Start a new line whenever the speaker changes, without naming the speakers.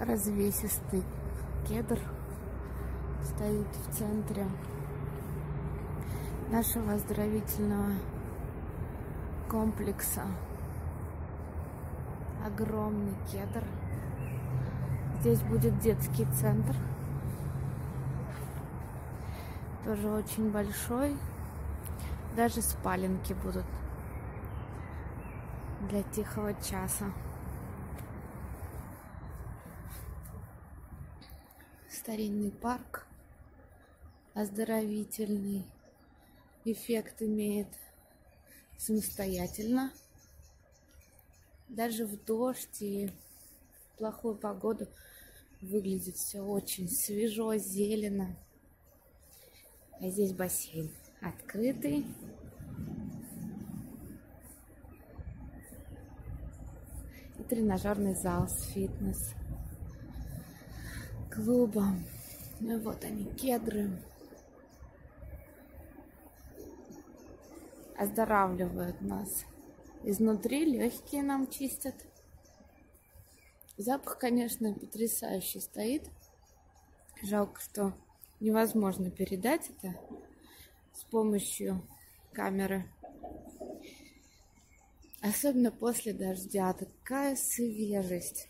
развесистый кедр стоит в центре нашего оздоровительного комплекса. Огромный кедр. Здесь будет детский центр. Тоже очень большой. Даже спаленки будут для тихого часа. Старинный парк, оздоровительный эффект имеет самостоятельно. Даже в дождь и в плохую погоду выглядит все очень свежо, зелено. А здесь бассейн открытый. И тренажерный зал с фитнес клубом. Ну вот они, кедры. Оздоравливают нас. Изнутри легкие нам чистят. Запах, конечно, потрясающий стоит. Жалко, что невозможно передать это с помощью камеры. Особенно после дождя. Такая свежесть.